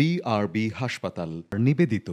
BRB হাসপাতাল নিবেদিত।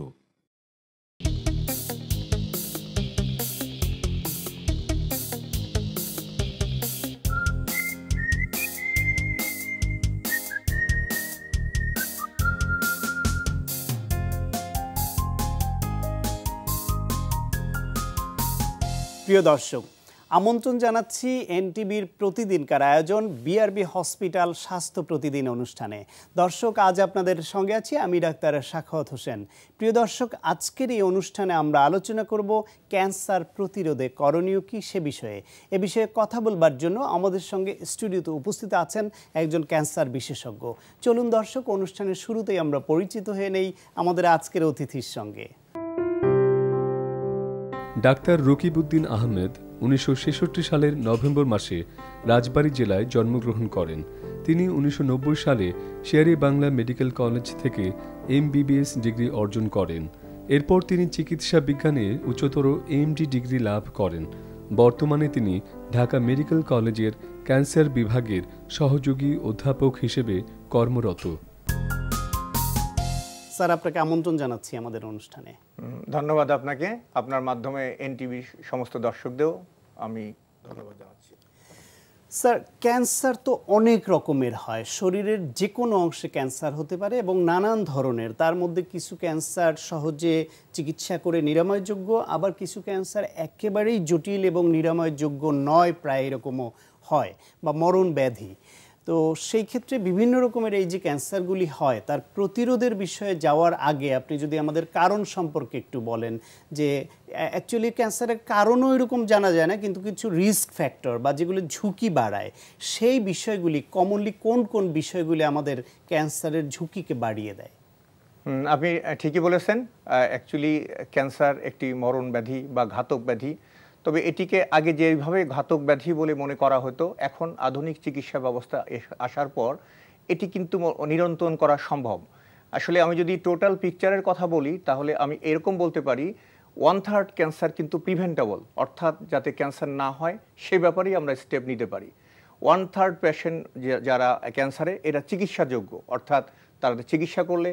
প্রিয় দর্শক আমন্ত্রণ জানাচ্ছি এনটিভির প্রতিদিনকার আয়োজন বিআরবি হসপিটাল স্বাস্থ্য প্রতিদিন অনুষ্ঠানে। দর্শক, আজ আপনাদের সঙ্গে আছি আমি ডাক্তার সাখাওয়াত হোসেন। প্রিয় দর্শক, আজকের এই অনুষ্ঠানে আমরা আলোচনা করব ক্যান্সার প্রতিরোধে করণীয় কি সে বিষয়ে। এ বিষয়ে কথা বলবার জন্য আমাদের সঙ্গে স্টুডিওতে উপস্থিত আছেন একজন ক্যান্সার বিশেষজ্ঞ। চলুন দর্শক, অনুষ্ঠানের শুরুতেই আমরা পরিচিত হয়ে নেই আমাদের আজকের অতিথির সঙ্গে। ডাক্তার রকিবউদ্দিন আহমেদ উনিশশো ছেষট্টি সালের নভেম্বর মাসে রাজবাড়ী জেলায় জন্মগ্রহণ করেন। তিনি উনিশশো নব্বই সালে শেয়ারি বাংলা মেডিকেল কলেজ থেকে এমবিবিএস ডিগ্রি অর্জন করেন। এরপর তিনি চিকিৎসা বিজ্ঞানে উচ্চতর এমডি ডিগ্রি লাভ করেন। বর্তমানে তিনি ঢাকা মেডিকেল কলেজের ক্যান্সার বিভাগের সহযোগী অধ্যাপক হিসেবে কর্মরত। স্যার আপনাকে আমন্ত্রণ জানাচ্ছি আমাদের অনুষ্ঠানে। ধন্যবাদ আপনাকে। আপনার মাধ্যমে এনটিভি সমস্ত দর্শকদেরও আমি ধন্যবাদ জানাচ্ছি। স্যার ক্যান্সার তো অনেক রকমের হয়। শরীরের যে কোনো অংশে ক্যান্সার হতে পারে এবং নানান ধরনের। তার মধ্যে কিছু ক্যান্সার সহজে চিকিৎসা করে নিরাময়যোগ্য আবার কিছু ক্যান্সার একেবারেই জটিল এবং নিরাময়যোগ্য নয় প্রায় এরকমও হয় বা মরণ ব্যাধি। তো সেই ক্ষেত্রে বিভিন্ন রকমের এই যে ক্যান্সারগুলি হয়, তার প্রতিরোধের বিষয়ে যাওয়ার আগে আপনি যদি আমাদের কারণ সম্পর্কে একটু বলেন যে অ্যাকচুয়ালি ক্যান্সারের কারণও এরকম জানা যায় না, কিন্তু কিছু রিস্ক ফ্যাক্টর বা যেগুলো ঝুঁকি বাড়ায়, সেই বিষয়গুলি কমনলি কোন কোন বিষয়গুলি আমাদের ক্যান্সারের ঝুঁকিকে বাড়িয়ে দেয়? আপনি ঠিকই বলেছেন। অ্যাকচুয়ালি ক্যান্সার একটি মরণ ব্যাধি বা ঘাতক ব্যাধি। তবে এটিকে আগে যেভাবে ঘাতক ব্যাধি বলে মনে করা হতো এখন আধুনিক চিকিৎসা ব্যবস্থা আসার পর এটি কিন্তু নিয়ন্ত্রণ করা সম্ভব। আসলে আমি যদি টোটাল পিকচারের কথা বলি তাহলে আমি এরকম বলতে পারি ওয়ান থার্ড ক্যান্সার কিন্তু প্রিভেন্টেবল অর্থাৎ যাতে ক্যান্সার না হয় সে ব্যাপারেই আমরা স্টেপ নিতে পারি। ওয়ান থার্ড পেশেন্ট যারা ক্যান্সারে এরা চিকিৎসাযোগ্য অর্থাৎ তারা চিকিৎসা করলে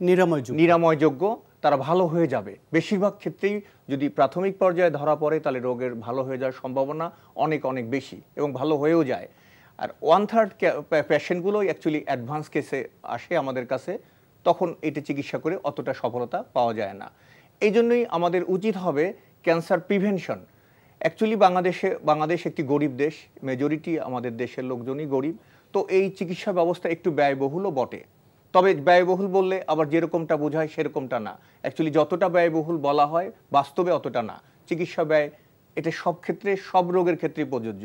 নিরাময়যোগ্য। নিরাময়যোগ্য। তারা ভালো হয়ে যাবে। বেশিরভাগ ক্ষেত্রেই যদি প্রাথমিক পর্যায়ে ধরা পড়ে, তাহলে রোগের ভালো হয়ে যাওয়ার সম্ভাবনা অনেক অনেক বেশি এবং ভালো হয়েও যায়। আর ওয়ান থার্ড পেশেন্টগুলোই অ্যাকচুয়ালি অ্যাডভান্স কেসে আসে আমাদের কাছে, তখন এটি চিকিৎসা করে অতটা সফলতা পাওয়া যায় না। এই জন্যই আমাদের উচিত হবে ক্যান্সার প্রিভেনশন অ্যাকচুয়ালি বাংলাদেশে, বাংলাদেশ একটি গরিব দেশ মেজরিটি আমাদের দেশের লোকজনই গরিব। তো এই চিকিৎসা ব্যবস্থা একটু ব্যয়বহুলও বটে। তবে ব্যয়বহুল বললে আবার যেরকমটা বোঝায় সেরকমটা না। অ্যাকচুয়ালি যতটা ব্যয়বহুল বলা হয়, বাস্তবে অতটা না। চিকিৎসা ব্যয়, এটা সব ক্ষেত্রে, সব রোগের ক্ষেত্রে প্রযোজ্য।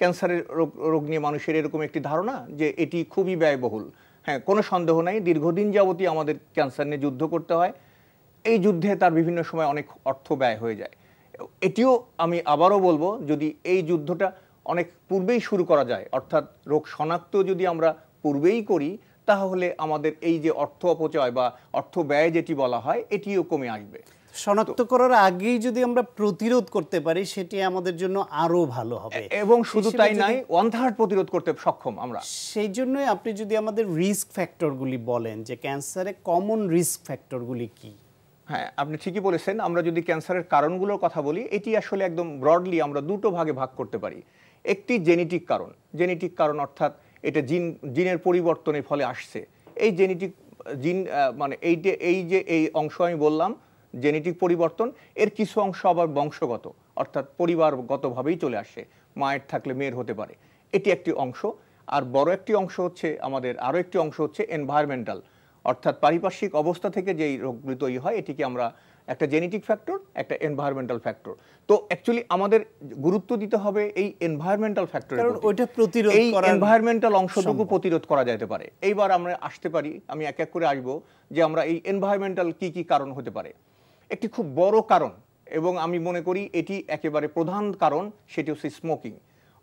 ক্যান্সারের রোগ রোগ নিয়ে মানুষের এরকম একটি ধারণা যে এটি খুবই ব্যয়বহুল। হ্যাঁ কোনো সন্দেহ নাই, দীর্ঘদিন যাবতই আমাদের ক্যান্সার নিয়ে যুদ্ধ করতে হয়। এই যুদ্ধে তার বিভিন্ন সময় অনেক অর্থ ব্যয় হয়ে যায়। এটিও আমি আবারও বলব, যদি এই যুদ্ধটা অনেক পূর্বেই শুরু করা যায়, অর্থাৎ রোগ শনাক্ত যদি আমরা পূর্বেই করি তাহলে আমাদের এই যে অর্থ অপচয় বা অর্থ ব্যয় যেটি বলা হয় এটিও কমে আসবে। শনাক্ত করার আগেই যদি আমরা প্রতিরোধ করতে পারি সেটি আমাদের জন্য আরও ভালো হবে। এবং শুধু তাই নাই ওয়ান থার্ড প্রতিরোধ করতে সক্ষম আমরা। সেই জন্যই আপনি যদি আমাদের রিস্ক ফ্যাক্টরগুলি বলেন যে ক্যান্সারে কমন রিস্ক ফ্যাক্টরগুলি কি? হ্যাঁ আপনি ঠিকই বলেছেন। আমরা যদি ক্যান্সারের কারণগুলোর কথা বলি এটি আসলে একদম ব্রডলি আমরা দুটো ভাগে ভাগ করতে পারি। একটি জেনেটিক কারণ। জেনেটিক কারণ অর্থাৎ এটা জিন, জিনের পরিবর্তনের ফলে আসছে। এই জেনেটিক জিন মানে এই যে এই যে, এই অংশ আমি বললাম, জেনেটিক পরিবর্তন, এর কিছু অংশ আবার বংশগত, অর্থাৎ পরিবারগতভাবেই চলে আসে। মায়ের থাকলে মেয়ের হতে পারে। এটি একটি অংশ। আর বড় একটি অংশ হচ্ছে আমাদের, আরও একটি অংশ হচ্ছে এনভায়রনমেন্টাল অর্থাৎ পারিপার্শ্বিক অবস্থা থেকে যেই রোগগুলি তৈরি হয়, এটিকে আমরা একটা জেনেটিক ফ্যাক্টর একটা এনভায়রনমেন্টাল ফ্যাক্টর তো অ্যাকচুয়ালি আমাদের গুরুত্ব দিতে হবে এই এনভায়রনমেন্টাল ফ্যাক্টর কারণ ওইটা প্রতিরোধ এই এনভায়রনমেন্টাল অংশটুকু প্রতিরোধ করা যেতে পারে। এইবার আমরা আসতে পারি আমি এক এক করে আসব যে আমরা এই এনভায়রনমেন্টাল কি কি কারণ হতে পারে। একটি খুব বড় কারণ এবং আমি মনে করি এটি একেবারে প্রধান কারণ সেটি হচ্ছে স্মোকিং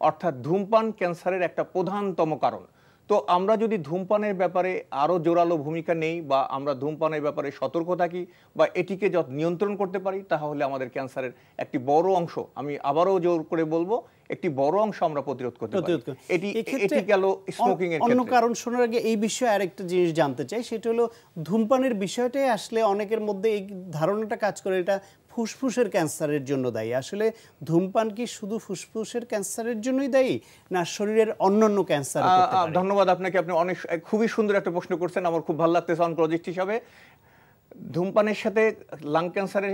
অর্থাৎ ধূমপান ক্যান্সারের একটা প্রধানতম কারণ। তো আমরা যদি ধূমপানের ব্যাপারে আরও জোরালো ভূমিকা নেই বা আমরা ধূমপানের ব্যাপারে সতর্ক থাকি বা এটিকে যত নিয়ন্ত্রণ করতে পারি, তাহলে আমাদের ক্যান্সারের একটি বড় অংশ, আমি আবারও জোর করে বলব একটি বড় অংশ আমরা প্রতিরোধ করতে পারি। এটি এটি গেল স্মোকিং এর অন্য কারণ শোনার আগে এই বিষয়ে আরেকটা জিনিস জানতে চাই সেটা হলো ধূমপানের বিষয়টাই আসলে অনেকের মধ্যে এই ধারণাটা কাজ করে এটা ফুসফুসের ক্যান্সারের জন্য দায়ী। আসলে ধূমপান কি শুধু ফুসফুসের ক্যান্সারের জন্যই দায়ী না শরীরের অন্যান্য ক্যান্সার ধন্যবাদ আপনাকে আপনি অনেক খুবই সুন্দর একটা প্রশ্ন করছেন আমার খুব ভালো লাগতেছে অনকোলজিস্ট হিসাবে। ধূমপানের সাথে লাং ক্যান্সারের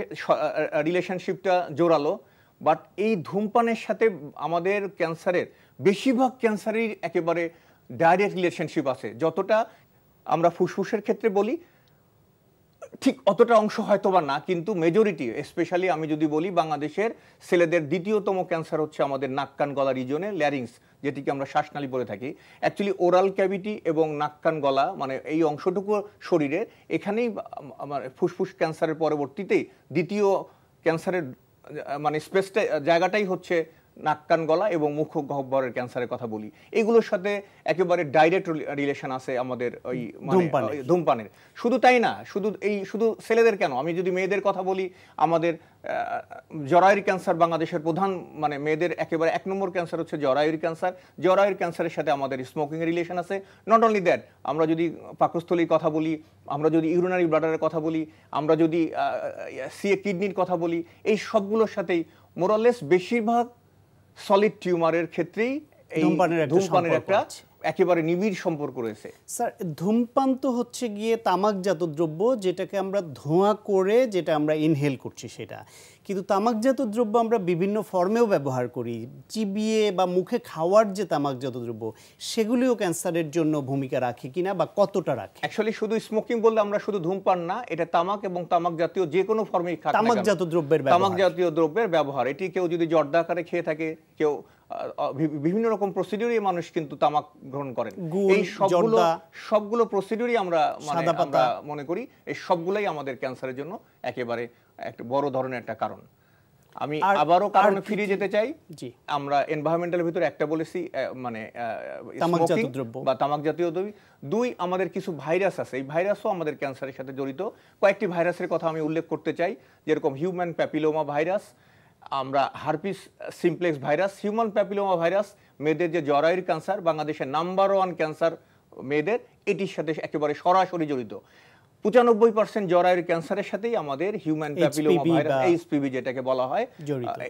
রিলেশনশিপটা জোরালো। বাট এই ধূমপানের সাথে আমাদের ক্যান্সারের, বেশিরভাগ ক্যান্সারই একেবারে ডাইরেক্ট রিলেশনশিপ আছে। যতটা আমরা ফুসফুসের ক্ষেত্রে বলি, ঠিক অতটা অংশ হয়তো বা না, কিন্তু মেজরিটি স্পেশালি আমি যদি বলি বাংলাদেশের ছেলেদের দ্বিতীয়তম ক্যান্সার হচ্ছে আমাদের নাক, কান, গলা রিজনে ল্যারিংস যেটিকে আমরা শ্বাসনালী বলে থাকি। অ্যাকচুয়ালি ওরাল ক্যাভিটি এবং নাক, কান, গলা মানে এই অংশটুকু শরীরের, এখানেই আমার ফুসফুস ক্যান্সারের পরবর্তীতেই দ্বিতীয় ক্যান্সারের মানে স্পেসটা জায়গাটাই হচ্ছে নাক কান গলা এবং মুখ গহ্বরের ক্যান্সারের কথা বলি। এগুলোর সাথে একেবারে ডাইরেক্ট রিলেশন আছে আমাদের ওই মানে ধূমপানের। শুধু তাই না শুধু এই শুধু ছেলেদের কেন? আমি যদি মেয়েদের কথা বলি আমাদের জরায়ুর ক্যান্সার বাংলাদেশের প্রধান মানে মেয়েদের একেবারে এক নম্বর ক্যান্সার হচ্ছে জরায়ুর ক্যান্সার জরায়ুর ক্যান্সারের সাথে আমাদের স্মোকিং রিলেশন আছে। নট অনলি দ্যাট আমরা যদি পাকস্থলীর কথা বলি আমরা যদি ইউরিনারি ব্লাডারের কথা বলি আমরা যদি সিএ কিডনির কথা বলি এই সবগুলোর সাথেই মোরালেস বেশিরভাগ সলিড টিউমারের ক্ষেত্রেই এই ধূমপানের একটা একেবারে নিবিড় সম্পর্ক রয়েছে। স্যার ধূমপান তো হচ্ছে গিয়ে তামাকজাত দ্রব্য যেটাকে আমরা ধোঁয়া করে যেটা আমরা ইনহেল করছি সেটা। কিন্তু তামাকজাত দ্রব্য আমরা বিভিন্ন ফর্মেও ব্যবহার করি। চিবিয়ে বা মুখে খাওয়ার যে তামাকজাত দ্রব্য সেগুলিও ক্যান্সারের জন্য ভূমিকা রাখে কিনা বা কতটা রাখে? অ্যাকচুয়ালি শুধু স্মোকিং বললে আমরা শুধু ধূমপান না এটা তামাক এবং তামাক জাতীয় যে কোনো ফর্মেই কেন। তামাকজাত দ্রব্যের তামাক জাতীয় দ্রব্যের ব্যবহার। এটি কেউ যদি জর্দা আকারে খেয়ে থাকে কেউ বিভিন্ন রকম প্রসিডিউরই মানুষ কিন্তু তামাক গ্রহণ করেন। এই সবগুলো সবগুলো প্রসিডিউরই আমরা মানে আমরা মনে করি এই সবগুলোই আমাদের ক্যান্সারের জন্য একেবারে একটা বড় ধরনের একটা কারণ। আমি আবারও কারণে ফিরে যেতে চাই জি। আমরা এনভায়রনমেন্টালের ভিতরে একটা বলেছি মানে। বা তামাক জাতীয় দ্রব্য। দুই আমাদের কিছু ভাইরাস আছে। এই ভাইরাসও আমাদের ক্যান্সারের সাথে জড়িত। কয়েকটি ভাইরাসের কথা আমি উল্লেখ করতে চাই যেরকম হিউম্যান প্যাপিলোমা ভাইরাস আমরা herpes simplex virus human papilloma virus মেয়েদের যে জরায়ুর ক্যান্সার বাংলাদেশের নাম্বার ওয়ান ক্যান্সার মেয়েদের এটির সাথে একেবারে সরাসরি জড়িত। পঁচানব্বই পার্সেন্ট জরায়ুর ক্যান্সারের সাথেই আমাদের হিউম্যান প্যাপিলোমা ভাইরাস এইচপিভি যেটাকে বলা হয়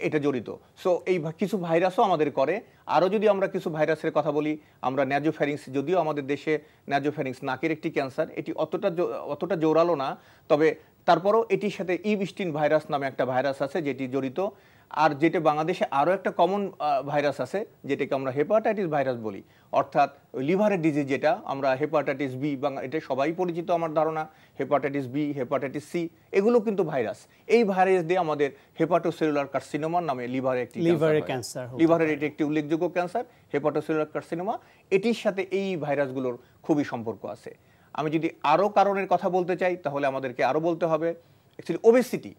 এটা জড়িত। সো এই কিছু ভাইরাসও আমাদের করে। আরও যদি আমরা কিছু ভাইরাসের কথা বলি আমরা ন্যাজোফ্যারিংস যদিও আমাদের দেশে ন্যাজোফ্যারিংস নাকের একটি ক্যান্সার এটি অতটা অতটা জোরালো না তবে তারপরও এটির সাথে ইবিস্টিন ভাইরাস নামে একটা ভাইরাস আছে যেটি জড়িত। আর যেটা বাংলাদেশে আরও একটা কমন ভাইরাস আছে যেটাকে আমরা হেপাটাইটিস ভাইরাস বলি। অর্থাৎ লিভারের ডিজিজ যেটা আমরা হেপাটাইটিস বি বাংলা এটা সবাই পরিচিত আমার ধারণা। হেপাটাইটিস বি হেপাটাইটিস সি এগুলো কিন্তু ভাইরাস এই ভাইরাস দিয়ে আমাদের হেপাটোসেলুলার কার্সিনোমার নামে লিভারে একটি লিভারের ক্যান্সার লিভারের এটি একটি উল্লেখযোগ্য ক্যান্সার হেপাটোসেলুলার কার্সিনোমা এটির সাথে এই ভাইরাসগুলোর খুবই সম্পর্ক আছে। আমি যদি আরও কারণের কথা বলতে চাই তাহলে আমাদেরকে আরও বলতে হবে। অ্যাকচুয়ালি ওবেসিটি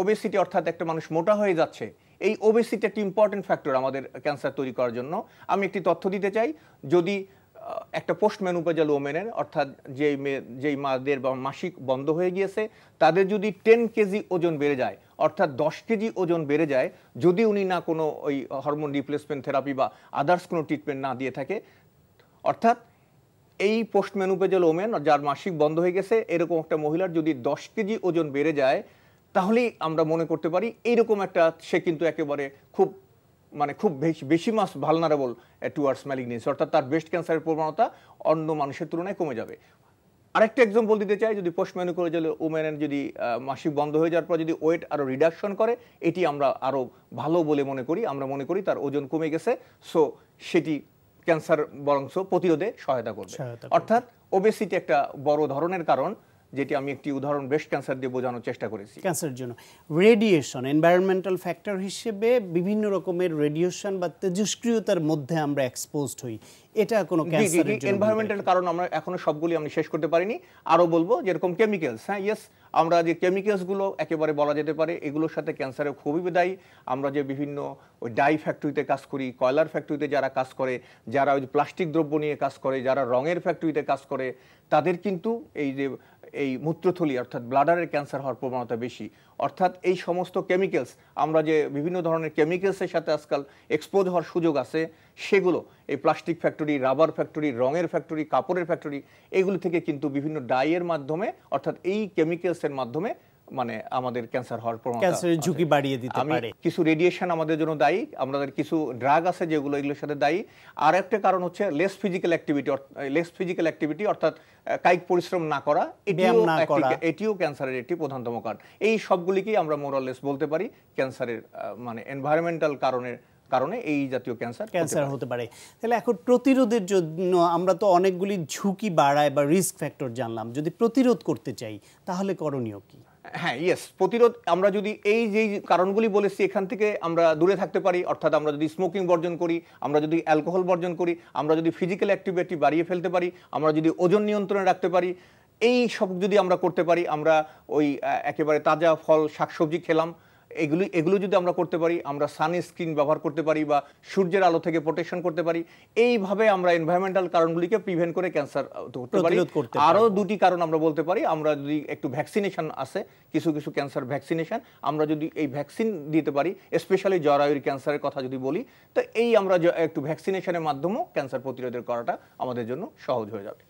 ওবেসিটি অর্থাৎ একটা মানুষ মোটা হয়ে যাচ্ছে, এই ওবেসিটি একটি ইম্পর্টেন্ট ফ্যাক্টর আমাদের ক্যান্সার তৈরি করার জন্য। আমি একটি তথ্য দিতে চাই, যদি একটা পোস্ট মেনুপেজাল ওমেনের অর্থাৎ যেই মেয়ে যেই মাদের বা মাসিক বন্ধ হয়ে গিয়েছে, তাদের যদি টেন কেজি ওজন বেড়ে যায়, অর্থাৎ দশ কেজি ওজন বেড়ে যায়, যদি উনি না কোনো ওই হরমোন রিপ্লেসমেন্ট থেরাপি বা আদার্স কোনো ট্রিটমেন্ট না দিয়ে থাকে, অর্থাৎ এই পোস্ট মেনুপেজাল ওমেন যার মাসিক বন্ধ হয়ে গেছে, এরকম একটা মহিলার যদি দশ কেজি ওজন বেড়ে যায় তাহলেই আমরা মনে করতে পারি এইরকম একটা সে কিন্তু একেবারে খুব মানে খুব বেশি বেশি মাস ভালনারেবল টুয়ার্ডস ম্যালিগনেন্সি অর্থাৎ তার ব্রেস্ট ক্যান্সারের প্রবণতা অন্য মানুষের তুলনায় কমে যাবে আরেকটা এক্সাম্পল দিতে চাই যদি পোস্ট মেনু করে যদি ওমেনের যদি মাসিক বন্ধ হয়ে যাওয়ার পর যদি ওয়েট আরও রিডাকশন করে এটি আমরা আরও ভালো বলে মনে করি আমরা মনে করি তার ওজন কমে গেছে সো সেটি ক্যান্সার বরংশ প্রতিরোধে সহায়তা করবে। অর্থাৎ ওবেসিটি একটা বড় ধরনের কারণ যেটি আমি একটি উদাহরণ ব্রেস্ট ক্যান্সার দিয়ে বোঝানোর চেষ্টা করেছি। ক্যান্সারের জন্য। রেডিয়েশন এনভায়রনমেন্টাল ফ্যাক্টর হিসেবে বিভিন্ন রকমের রেডিয়েশন বা তেজস্ক্রিয়তার মধ্যে আমরা এক্সপোজড হই। এটা কোনো ক্যান্সারের জন্য এনভায়রনমেন্টাল কারণ আমরা এখনও সবগুলি আমি শেষ করতে পারিনি। আরও বলব যেরকম কেমিক্যালস হ্যাঁ ইয়েস আমরা যে কেমিক্যালসগুলো একেবারে বলা যেতে পারে এগুলোর সাথে ক্যান্সারের খুবই দায়ী আমরা যে বিভিন্ন ওই ডাই ফ্যাক্টরিতে কাজ করি কয়লার ফ্যাক্টরিতে যারা কাজ করে যারা ওই প্লাস্টিক দ্রব্য নিয়ে কাজ করে যারা রঙের ফ্যাক্টরিতে কাজ করে তাদের কিন্তু এই যে এই মূত্রথলি, অর্থাৎ ব্লাডারের ক্যান্সার হওয়ার প্রবণতা বেশি। অর্থাৎ এই সমস্ত কেমিক্যালস আমরা যে বিভিন্ন ধরনের কেমিক্যালসের সাথে আজকাল এক্সপোজ হওয়ার সুযোগ আছে, সেগুলো, এই প্লাস্টিক ফ্যাক্টরি রাবার ফ্যাক্টরি রঙের ফ্যাক্টরি কাপড়ের ফ্যাক্টরি এগুলো থেকে কিন্তু বিভিন্ন ডাইয়ের মাধ্যমে, অর্থাৎ এই কেমিক্যালসের মাধ্যমে মানে আমাদের ক্যান্সার হওয়ার প্রবণতা ক্যান্সারের ঝুঁকি বাড়িয়ে দিতে পারে। কিছু রেডিয়েশন আমাদের জন্য দায়ী আমাদের কিছু ড্রাগ আছে যেগুলো এগুলোর সাথে দায়ী। আর একটা কারণ হচ্ছে less physical activity less physical activity অর্থাৎ কায়িক পরিশ্রম না করা এটিও ক্যান্সারের একটি প্রধানতম কারণ। এই সবগুলিকেই আমরা মোরালেস বলতে পারি ক্যান্সারের মানে এনভায়রনমেন্টাল কারণের কারণে এই জাতীয় ক্যান্সার ক্যান্সার হতে পারে। তাহলে এখন প্রতিরোধের জন্য আমরা তো অনেকগুলি ঝুঁকি বাড়ায় বা রিস্ক ফ্যাক্টর জানলাম। যদি প্রতিরোধ করতে চাই তাহলে করণীয় কি? হ্যাঁ ইয়েস প্রতিরোধ আমরা যদি এই যেই কারণগুলি বলেছি, এখান থেকে আমরা দূরে থাকতে পারি, অর্থাৎ আমরা যদি স্মোকিং বর্জন করি, আমরা যদি অ্যালকোহল বর্জন করি, আমরা যদি ফিজিক্যাল অ্যাক্টিভিটি বাড়িয়ে ফেলতে পারি, আমরা যদি ওজন নিয়ন্ত্রণে রাখতে পারি, এই সব যদি আমরা করতে পারি, আমরা ওই একেবারে তাজা ফল, শাকসবজি খেলাম এগুলি এগুলো যদি আমরা করতে পারি আমরা সানস্ক্রিন ব্যবহার করতে পারি বা সূর্যের আলো থেকে প্রোটেকশন করতে পারি এইভাবে আমরা এনভায়রনমেন্টাল কারণগুলিকে প্রিভেন্ট করে ক্যান্সার করতে পারি। আরও দুটি কারণ আমরা বলতে পারি আমরা যদি একটু ভ্যাকসিনেশন আছে কিছু কিছু ক্যান্সার ভ্যাকসিনেশন আমরা যদি এই ভ্যাকসিন দিতে পারি স্পেশালি জরায়ুর ক্যান্সারের কথা যদি বলি তো এই আমরা একটু ভ্যাকসিনেশনের মাধ্যমেও ক্যান্সার প্রতিরোধের করাটা আমাদের জন্য সহজ হয়ে যাবে।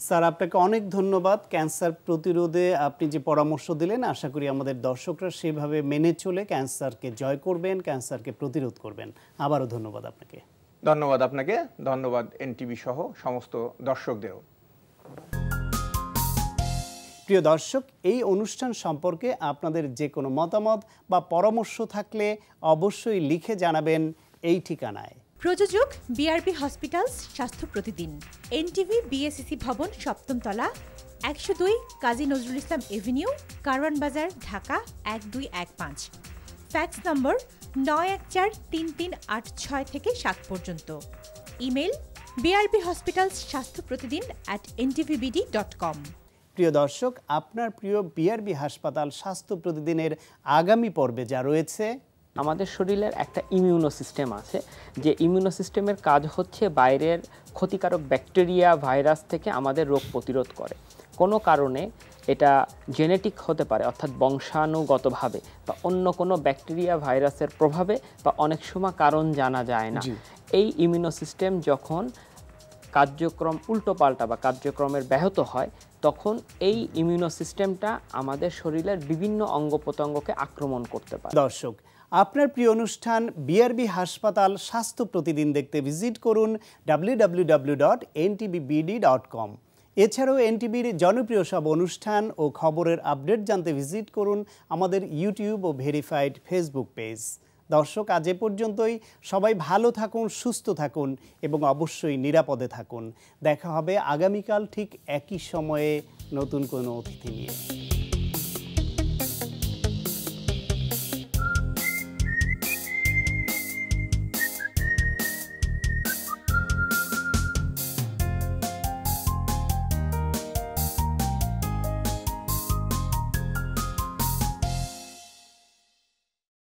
স্যার আপনাকে অনেক ধন্যবাদ। ক্যান্সার প্রতিরোধে আপনি যে পরামর্শ দিলেন আশা করি আমাদের দর্শকরা সেভাবে মেনে চলে ক্যান্সারকে জয় করবেন ক্যান্সারকে প্রতিরোধ করবেন। আবারও ধন্যবাদ আপনাকে। ধন্যবাদ আপনাকে ধন্যবাদ এনটিভি সহ সমস্ত দর্শকদেরও। প্রিয় দর্শক এই অনুষ্ঠান সম্পর্কে আপনাদের যে কোনো মতামত বা পরামর্শ থাকলে অবশ্যই লিখে জানাবেন এই ঠিকানায়। প্রযোজক বিআরবি হসপিটালস স্বাস্থ্য প্রতিদিন। এনটিভি বিএসসিসি ভবন সপ্তম তলা একশো দুই কাজী নজরুল ইসলাম এভিনিউ, কারওয়ান বাজার, ঢাকা এক দুই এক পাঁচ। ফ্যাক্স নম্বর নয় এক চার তিন তিন আট ছয় থেকে সাত পর্যন্ত। ইমেল বিআরবি হসপিটালস স্বাস্থ্য প্রতিদিন অ্যাট এনটিভিবিডি ডট কম প্রিয় দর্শক, আপনার প্রিয় বিআরবি হাসপাতাল স্বাস্থ্য প্রতিদিনের আগামী পর্বে যা রয়েছে আমাদের শরীরের একটা ইমিউনো সিস্টেম আছে যে ইমিউনো সিস্টেমের কাজ হচ্ছে বাইরের ক্ষতিকারক ব্যাকটেরিয়া ভাইরাস থেকে আমাদের রোগ প্রতিরোধ করে। কোনো কারণে এটা জেনেটিক হতে পারে অর্থাৎ বংশানুগতভাবে বা অন্য কোনো ব্যাকটেরিয়া ভাইরাসের প্রভাবে বা অনেক সময় কারণ জানা যায় না। এই ইমিউনো সিস্টেম যখন কার্যক্রম উল্টোপাল্টা বা কার্যক্রমের ব্যাহত হয় তখন এই ইমিউনো সিস্টেমটা আমাদের শরীরের বিভিন্ন অঙ্গ প্রত্যঙ্গকে আক্রমণ করতে পারে। দর্শক আপনার প্রিয় অনুষ্ঠান বিআরবি হাসপাতাল স্বাস্থ্য প্রতিদিন দেখতে ভিজিট করুন কম এছাড়াও এনটিভির জনপ্রিয় সব অনুষ্ঠান ও খবরের আপডেট জানতে ভিজিট করুন আমাদের ইউটিউব ও ভেরিফাইড ফেসবুক পেজ। দর্শক, আজ এ পর্যন্তই। সবাই ভালো থাকুন, সুস্থ থাকুন এবং অবশ্যই নিরাপদে থাকুন। দেখা হবে আগামীকাল ঠিক একই সময়ে নতুন কোনো অতিথি নিয়ে।